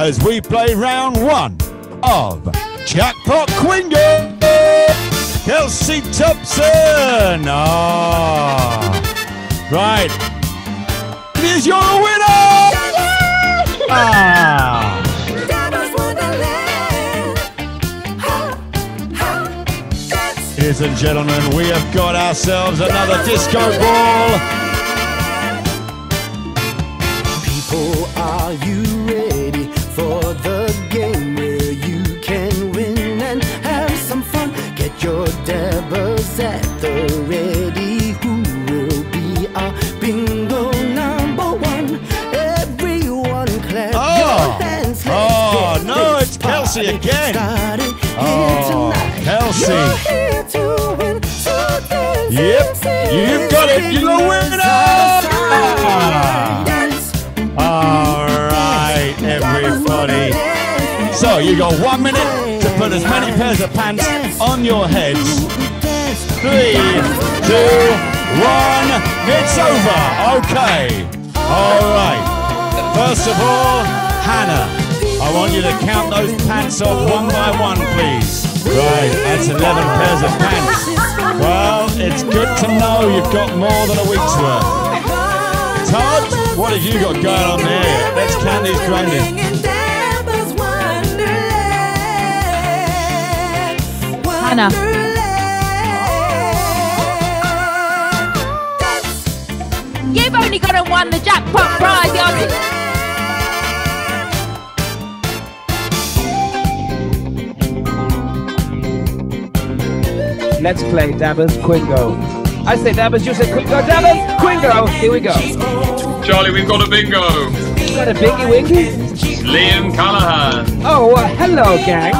as we play round one of Jackpot Quingo. Kelsey Thompson. Ah, right. Is your winner? Ah. Ladies and gentlemen, we have got ourselves another disco ball. People, are you ready for the game where you can win and have some fun? Get your dabbers at the ready. Who will be our bingo number one? Everyone clap Oh. your hands. Oh, no, it's Kelsey again. Oh, tonight. Kelsey. You're here to win, so Yep, you've got it. You're the winner. So you got one minute to put as many pairs of pants on your heads. Three, two, one. It's over. Okay. All right. First of all, Hannah, I want you to count those pants off one by one, please. Right, that's 11 pairs of pants. Well, it's good to know you've got more than a week's worth. Todd, what have you got going on there? Let's count these grundy. Hannah. You've only got to won the jackpot prize, young. Let's play Dabbers Quingo. I say Dabbers, you say Quingo. Dabbers Quingo. Oh, here we go. Charlie, we've got a bingo. We've got a bingy winky? Liam Callahan. Oh, uh, hello, gang.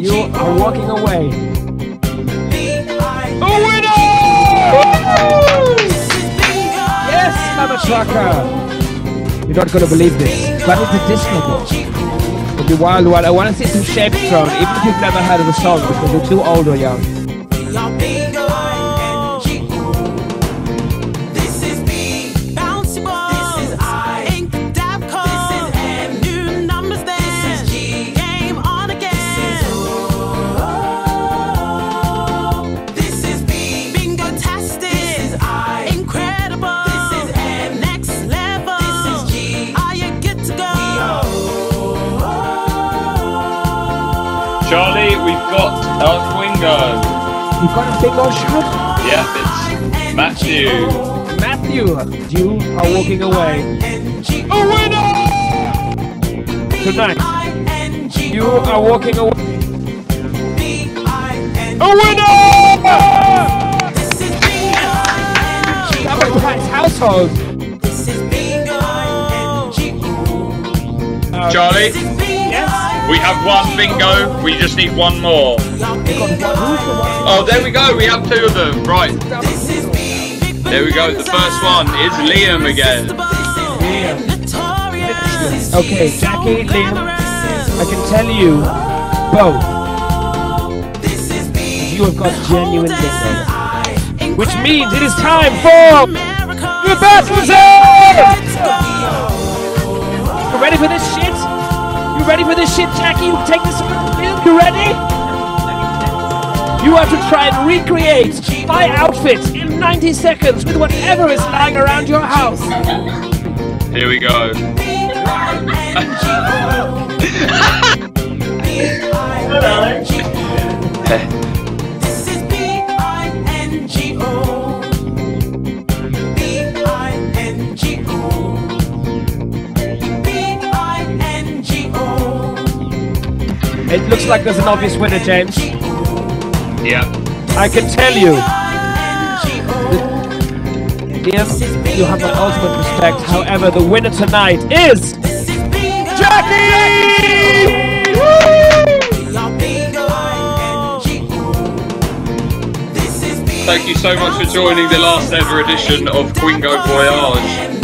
You are walking away. A winner! Yes, Mama Trucker. You're not gonna believe this, but it's a disco ball. It'll be wild, wild. I want to see some shapes thrown, even if you've never heard of the song because you're too old or young. Charlie, we've got a Quingo. You've got a big old shot. Yep, it's Matthew. Matthew, you are walking away. A winner! Tonight, you are walking away. A winner! Double price household. Uh, Charlie, We have one bingo. We just need one more. Oh, there we go. We have two of them. Right. There we go. The first one is Liam again. Okay, Jackie, Liam, I can tell you both. You have got genuine bingo. Which means it is time for the best You Jackie? You take this milk? You ready? You have to try and recreate my outfit in 90 seconds with whatever is lying around your house. Here we go. It looks like there's an obvious winner, James. Yeah. I can tell you. Liam, you have my ultimate respect. However, the winner tonight is Jackie! Thank you so much for joining the last ever edition of Quingo Voyage.